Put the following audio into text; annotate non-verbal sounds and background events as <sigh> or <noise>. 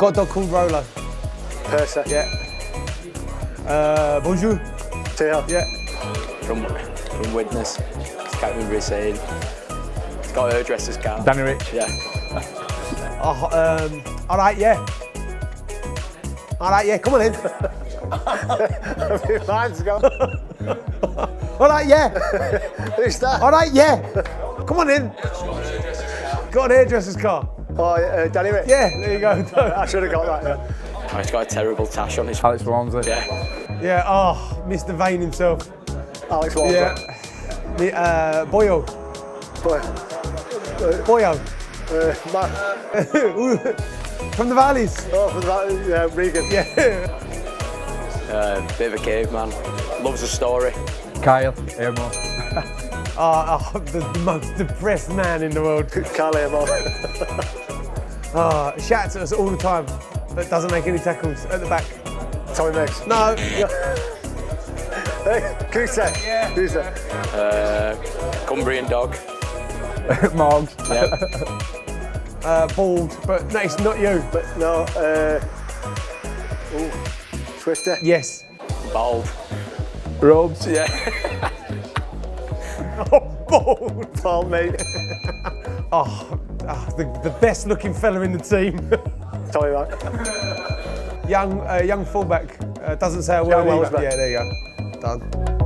Got a dog called Rolo. Persa. Yeah. Uh, bonjour. Tail. Yeah. From, from Widnes. I can't remember his saying. He's got a hairdresser's car. Danny Rich. Yeah. <laughs> Oh, um, all right, yeah. All right, yeah. Come on in. <laughs> Mine's gone. <laughs> All right, yeah. Who's that? All right, yeah. Come on in. Got an hairdresser's car. Oh, uh, Danny Rich. Yeah, there you go. <laughs> I should have got that. Yeah. Oh, he's got a terrible tash on his Alex Walmsley. Yeah. yeah. Oh, Mr. Vane himself. Alex Walker. Yeah. The, uh, Boyo. Boy. Boyo. Uh, Matt. <laughs> From the valleys. Oh, from the valleys. yeah, Regan. Yeah. Uh, bit of a caveman. Loves a story. Kyle Amor. <laughs> Oh, oh, the, the most depressed man in the world. Kyle Amor. <laughs> Oh, shouts at us all the time, but doesn't make any tackles at the back. Tommy Mix. No. <laughs> Hey, who's that? Yeah. Who's that? Uh, Cumbrian dog. Morgs. Yeah. Uh, bald, but no, it's not you. But no, uh, ooh, Swifter. Yes. Bald. Robes. Yeah. <laughs> Oh, bald. Paul, mate. <laughs> Oh, ah, the, the best looking fella in the team. <laughs> Tommy Mac. young, uh, young fullback. Uh, doesn't say a word. Young Yeah, there you go. Done.